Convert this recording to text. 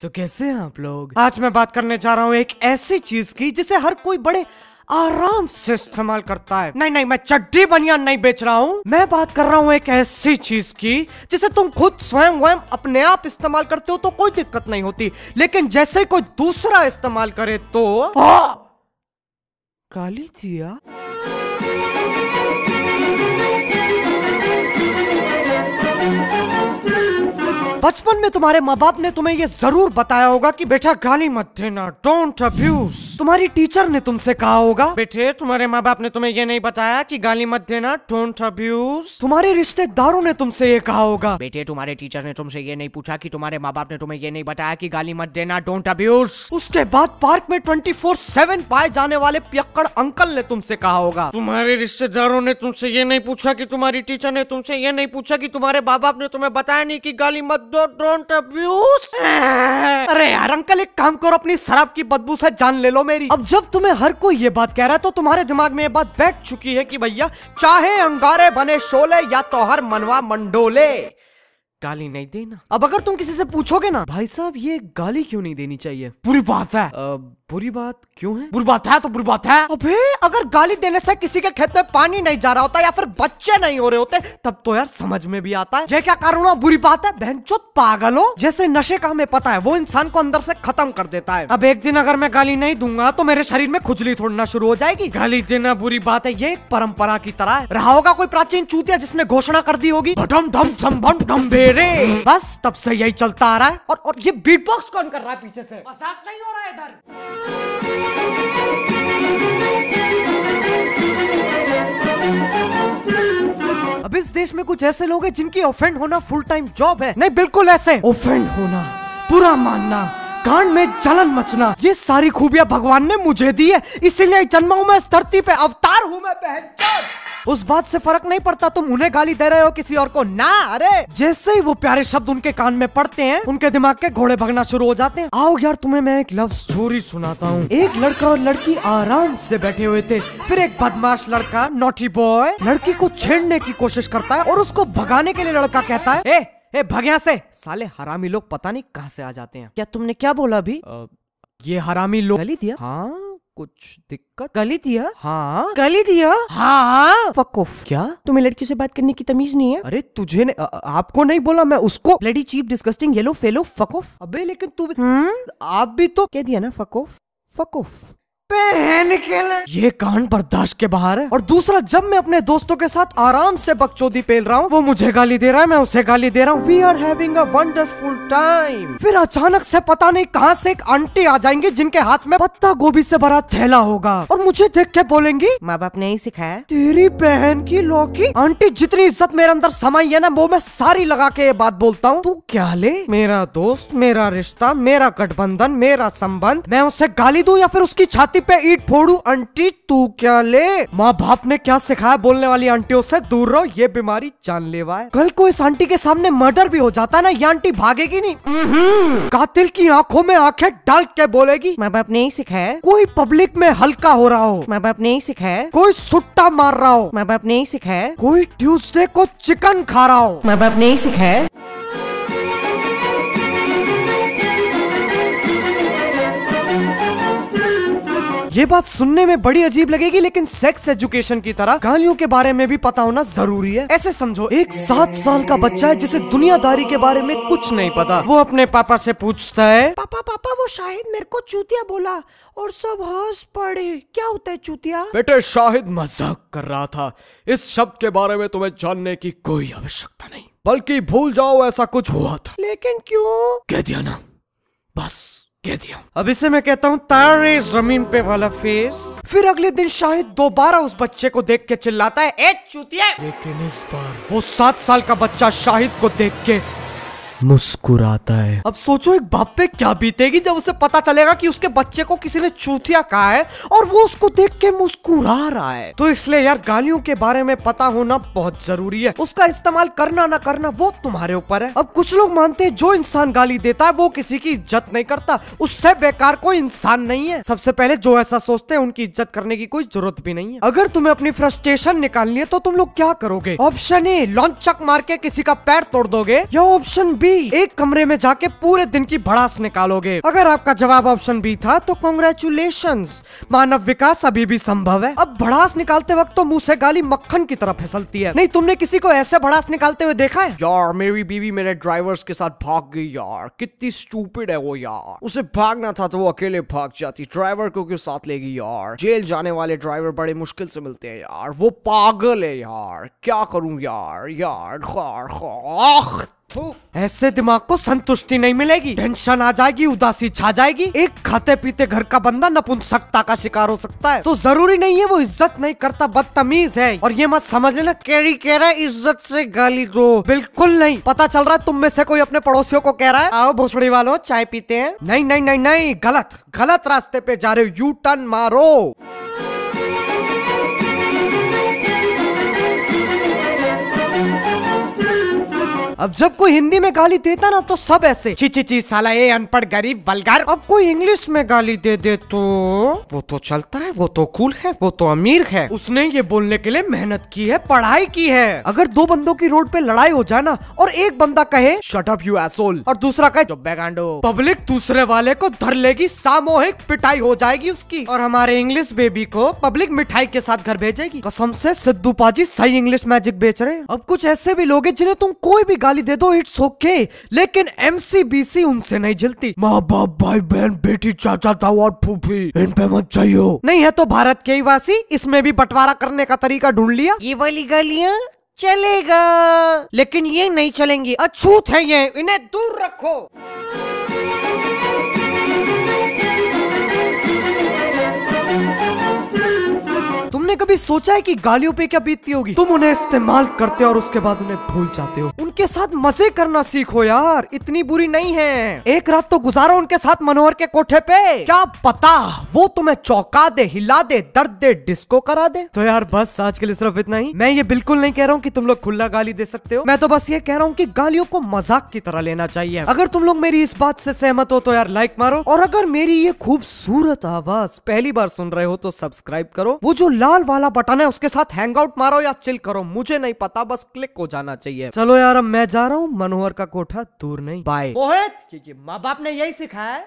तो कैसे हैं आप लोग? आज मैं बात करने जा रहा हूँ एक ऐसी चीज़ की जिसे हर कोई बड़े आराम से इस्तेमाल करता है। नहीं नहीं, मैं चड्डी बनियान नहीं बेच रहा हूँ। मैं बात कर रहा हूँ एक ऐसी चीज़ की जिसे तुम खुद स्वयं वयं अपने आप इस्तेमाल करते हो तो कोई दिक्कत नहीं होती। लेकिन जैसे कोई दूसरा इस्तेमाल करे तो आ! काली दिया बचपन में तुम्हारे माँ बाप ने तुम्हें ये ज़रूर बताया होगा कि बेटा गाली मत देना डोंट अब्यूज तुम्हारी टीचर ने तुमसे कहा होगा बेटे तुम्हारे माँ बाप ने तुम्हें ये नहीं बताया कि गाली मत देना डोंट अब्यूज तुम्हारे रिश्तेदारों ने तुमसे ये कहा होगा। बेटे तुम्हारे टीचर ने तुमसे ये नहीं पूछा कि तुम्हारे माँ बाप ने तुम्हें ये नहीं बताया कि गाली मत देना डोंट अब्यूज उसके बाद पार्क में ट्वेंटी फोर सेवन पाए जाने वाले पियक्कड़ अंकल ने तुमसे कहा होगा। तुम्हारे रिश्तेदारों ने तुमसे ये नहीं पूछा कि तुम्हारी टीचर ने तुमसे ये नहीं पूछा कि तुम्हारे माँ बाप ने तुम्हें बताया नहीं कि गाली मत दो। डोंट अब्यूज अरे यार अंकल एक काम करो, अपनी शराब की बदबू से जान ले लो मेरी। अब जब तुम्हें हर कोई ये बात कह रहा है तो तुम्हारे दिमाग में ये बात बैठ चुकी है कि भैया, चाहे अंगारे बने शोले या तोहर मनवा मंडोले। गाली नहीं देना अब अगर तुम किसी से पूछोगे ना भाई साहब ये गाली क्यों नहीं देनी चाहिए बुरी बात है आ, बुरी बात क्यों है बुरी बात है तो बुरी बात है अबे अगर गाली देने से किसी के खेत में पानी नहीं जा रहा होता या फिर बच्चे नहीं हो रहे होते तब तो यार समझ में भी आता है ये क्या कारण बुरी बात है बहन चो पागल हो जैसे नशे का हमें पता है वो इंसान को अंदर से खत्म कर देता है अब एक दिन अगर मैं गाली नहीं दूँगा तो मेरे शरीर में खुजली थोड़ना शुरू हो जाएगी गाली देना बुरी बात है ये एक परंपरा की तरह है रहा होगा कोई प्राचीन चूतिया जिसने घोषणा कर दी होगी ढम ढम ढम ढम ढम बेरे बस तब से यही चलता आ रहा है। और और ये बीट बॉक्स कौन कर रहा है पीछे से? मज़ाक नहीं हो रहा है इधर? अब इस देश में कुछ ऐसे लोग हैं जिनकी ऑफेंड होना फुल टाइम जॉब है। नहीं बिल्कुल ऐसे। ऑफेंड होना पूरा मानना कांड में जलन मचना ये सारी खूबियाँ भगवान ने मुझे दी है। इसीलिए जन्मा हूँ मैं इस धरती पे अवतार हूँ मैं बहन। उस बात से फ़र्क नहीं पड़ता तुम उन्हें गाली दे रहे हो किसी और को। ना अरे! जैसे ही वो प्यारे शब्द उनके कान में पड़ते हैं उनके दिमाग के घोड़े भगना शुरू हो जाते हैं। आओ यार तुम्हें मैं एक लव स्टोरी सुनाता हूँ। एक लड़का और लड़की आराम से बैठे हुए थे। फिर एक बदमाश लड़का नोटी बॉय लड़की को छेड़ने की कोशिश करता है और उसको भगाने के लिए लड़का कहता है ए, ए भगया से! साले हरामी लोग पता नहीं कहाँ से आ जाते हैं। क्या तुमने क्या बोला अभी? ये हरामी लोग गली दिया? हाँ। कुछ दिक्कत? गली दिया? हाँ। गली दिया? हाँ। फकोफ क्या? तुम्हें लड़कियों से बात करने की तमीज नहीं है? अरे तुझे ने, आ, आपको नहीं बोला मैं उसको? Lady cheap disgusting yellow fellow fuck off अबे लेकिन तू भी आप भी तो कह दिया ना फकोफ फकोफ पहन के ये कांड बर्दाश्त के बाहर है। और दूसरा जब मैं अपने दोस्तों के साथ आराम से बकचोदी पेल रहा हूँ वो मुझे गाली दे रहा है मैं उसे गाली दे रहा हूँ। We are having a wonderful time फिर अचानक से पता नहीं कहाँ से एक आंटी आ जाएँगी जिनके हाथ में पत्ता गोभी से भरा थैला होगा। और मुझे देख के बोलेंगी माँ बाप ने ही सिखाया। तेरी बहन की लौकी आंटी जितनी इज़्ज़त मेरे अंदर समाई है ना वो मैं सारी लगा के ये बात बोलता हूँ। तू क्या ले? मेरा दोस्त मेरा रिश्ता मेरा गठबंधन मेरा संबंध मैं उसे गाली दू या फिर उसकी छाती छाती पे ईट फोड़ू आंटी तू क्या ले? माँ बाप ने क्या सिखाया बोलने वाली आंटियों से दूर रहो ये बीमारी जानलेवा है। कल को इस आंटी के सामने मर्डर भी हो जाता ना ये आंटी भागेगी नहीं। कातिल की आँखों में आँखें डाल के बोलेगी माँ बाप ने ही सिखाया। कोई पब्लिक में हल्का हो रहा हो। माँ बाप ने ही सिखाया। कोई सुट्टा मार रहा हो। माँ बाप ने ही सिखाया। कोई ट्यूसडे को चिकन खा रहा हो। माँ बाप ने ही सिखाया। ये बात सुनने में बड़ी अजीब लगेगी लेकिन सेक्स एजुकेशन की तरह गालियों के बारे में भी पता होना ज़रूरी है। ऐसे समझो एक सात साल का बच्चा है जिसे दुनियादारी के बारे में कुछ नहीं पता। वो अपने पापा से पूछता है पापा पापा वो शाहिद मेरे को चूतिया बोला और सब हंस पड़े। क्या होता है चूतिया? बेटे शाहिद मज़ाक कर रहा था। इस शब्द के बारे में तुम्हें जानने की कोई आवश्यकता नहीं। बल्कि भूल जाओ ऐसा कुछ हुआ था। लेकिन क्यों? कह दिया ना बस। कह दिया अब इसे मैं कहता हूँ तारे ज़मीन पे वाला फेस। फिर अगले दिन शाहिद दोबारा उस बच्चे को देख के चिल्लाता है ए चूतिया! लेकिन इस बार वो सात साल का बच्चा शाहिद को देख के मुस्कुराता है। अब सोचो, एक बाप पे क्या बीतेगी जब उसे पता चलेगा कि उसके बच्चे को किसी ने चूतिया कहा है और वो उसको देख के मुस्कुरा रहा है। तो इसलिए यार, गालियों के बारे में पता होना बहुत ज़रूरी है। उसका इस्तेमाल करना ना करना वो तुम्हारे ऊपर है। अब कुछ लोग मानते हैं, जो इंसान गाली देता है, वो किसी की इज़्ज़त नहीं करता। उससे बेकार कोई इंसान नहीं है। सबसे पहले जो ऐसा सोचते हैं, उनकी इज़्ज़त करने की कोई ज़रूरत भी नहीं है। अगर तुम्हें अपनी फ्रस्ट्रेशन निकालनी है तो तुम लोग क्या करोगे? ऑप्शन ए लॉन्चक मार के किसी का पैर तोड़ दोगे? या ऑप्शन बी भी। एक कमरे में जाके पूरे दिन की भड़ास निकालोगे। अगर आपका जवाब ऑप्शन बी था तो कॉन्ग्रेचुलेशन मानव विकास अभी भी संभव है। अब भड़ास निकालते वक्त तो मुँह से गाली मक्खन की तरह फिसलती है। नहीं, तुमने किसी को ऐसे भड़ास निकालते हुए देखा है? यार, मेरी बीवी मेरे ड्राइवर्स के साथ भाग गई यार। कितनी स्टूपिड है वो यार। उसे भागना था तो वो अकेले भाग जाती। ड्राइवर को क्यों साथ लेगी यार? जेल जाने वाले ड्राइवर बड़े मुश्किल से मिलते हैं यार। वो पागल है यार। क्या करूँ यार? यार, खार खार ऐसे दिमाग को संतुष्टि नहीं मिलेगी। टेंशन आ जाएगी, उदासी छा जाएगी। एक खाते पीते घर का बंदा नपुंसकता का शिकार हो सकता है। तो ज़रूरी नहीं है वो इज़्ज़त नहीं करता, बदतमीज है। और ये मत समझ लेना कैरी कह रहा है, इज़्ज़त से गाली दो। बिल्कुल नहीं। पता चल रहा है तुम में से कोई अपने पड़ोसियों को कह रहा है, आओ भोसड़ी वालों, चाय पीते हैं। नहीं नहीं नहीं नहीं। गलत गलत रास्ते पे जा रहे हो। यू टर्न मारो। अब जब कोई हिंदी में गाली देता ना तो सब ऐसे, ची ची ची, साला ये अनपढ़, गरीब, वलगर। अब कोई इंग्लिश में गाली दे दे तो? वो तो चलता है, वो तो कूल है, वो तो अमीर है। उसने ये बोलने के लिए मेहनत की है, पढ़ाई की है। अगर दो बंदों की रोड पे लड़ाई हो जाए ना और एक बंदा कहे शट अप यू एसोल और दूसरा कहे जो बैगांडो पब्लिक दूसरे वाले को धर लेगी, सामूहिक पिटाई हो जाएगी उसकी। और हमारे इंग्लिश बेबी को पब्लिक मिठाई के साथ घर भेजेगी। कसम से सिद्धू पाजी सही इंग्लिश मैजिक बेच रहे अब कुछ ऐसे भी लोग हैं जिन्हें तुम कोई भी गाली दे दो इट्स ओके लेकिन एमसीबीसी उनसे नहीं जलती। माँ बाप भाई बहन बेटी, चाचा, ताऊ और फूफी, इन पे मत चाहिए नहीं है तो भारत के ही वासी इसमें भी बंटवारा करने का तरीका ढूंढ लिया। ये वाली गालियाँ चलेगा। लेकिन ये नहीं चलेंगी। अछूत है ये। इन्हें दूर रखो। तुमने कभी सोचा है कि गालियों पे क्या बीतती होगी? तुम उन्हें इस्तेमाल करते हो और उसके बाद उन्हें भूल जाते हो। उनके साथ मज़े करना सीखो यार, इतनी बुरी नहीं है। एक रात तो गुजारो उनके साथ मनोहर के कोठे पे। क्या पता वो तुम्हें चौंका दे, हिला दे, दर्द दे डिस्को करा दे? तो यार बस, आज के लिए सिर्फ़ इतना ही। मैं ये बिल्कुल नहीं कह रहा हूँ की तुम लोग खुला गाली दे सकते हो। मैं तो बस ये कह रहा हूँ की गालियों को मज़ाक की तरह लेना चाहिए। अगर तुम लोग मेरी इस बात से सहमत हो तो यार लाइक मारो। और अगर मेरी ये खूबसूरत आवाज़ पहली बार सुन रहे हो तो सब्सक्राइब करो। वो जो लाल वाला बटन है, उसके साथ हैंग आउट मारो या चिल करो, मुझे नहीं पता, बस क्लिक हो जाना चाहिए। चलो यार, अब मैं जा रहा हूँ, मनोहर का कोठा दूर नहीं। बाय मोहित, क्योंकि माँ बाप ने यही सिखाया